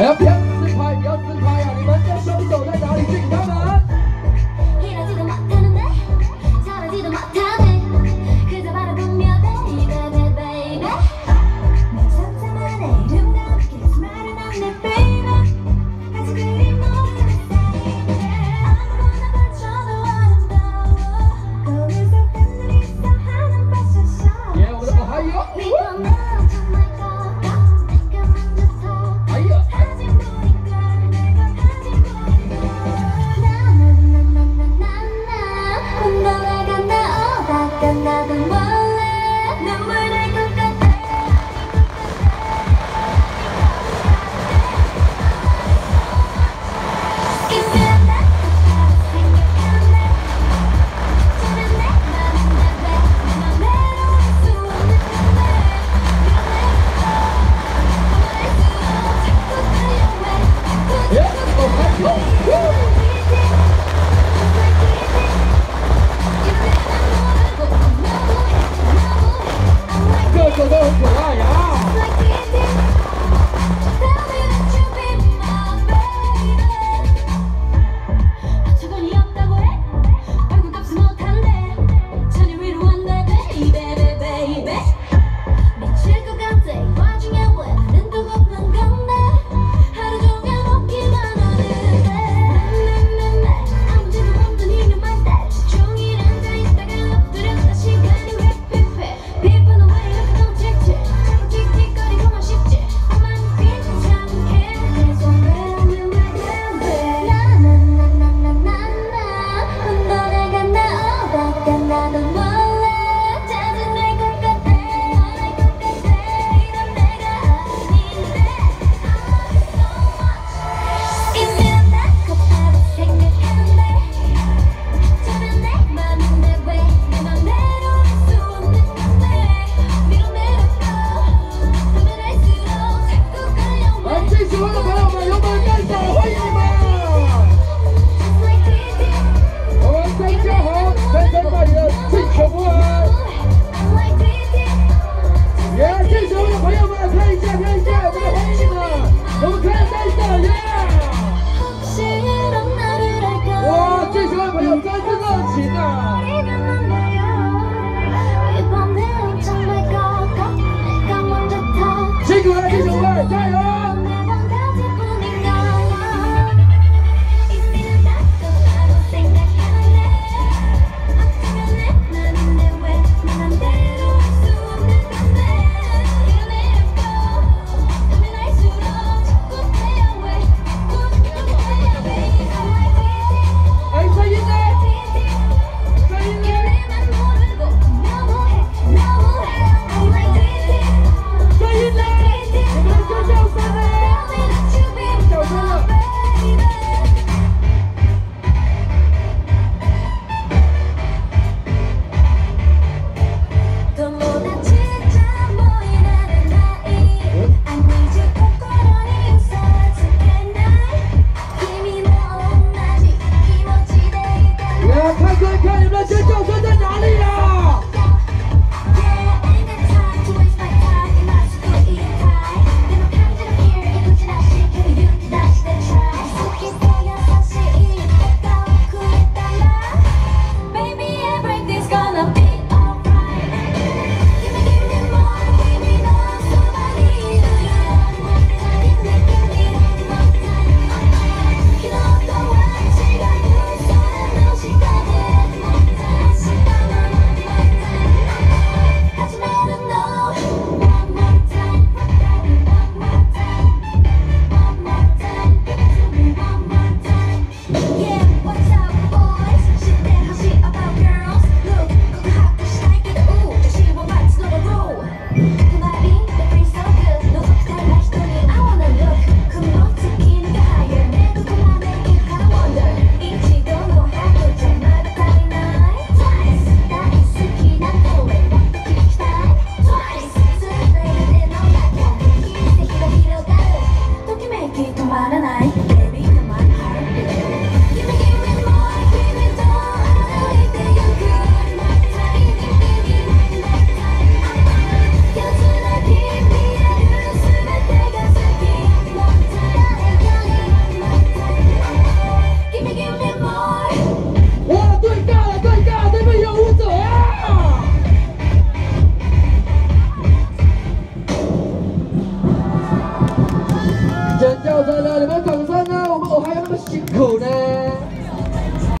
诶呀不要自拍不要自拍啊你们的双手在哪里？所有的朋友们，有我们再次欢迎你们。我们大家好，来自大连的最考公的。耶，最的朋友们，看一下看一下我们的红心啊，我们看一下看一下。耶。哇，最喜欢的朋友们，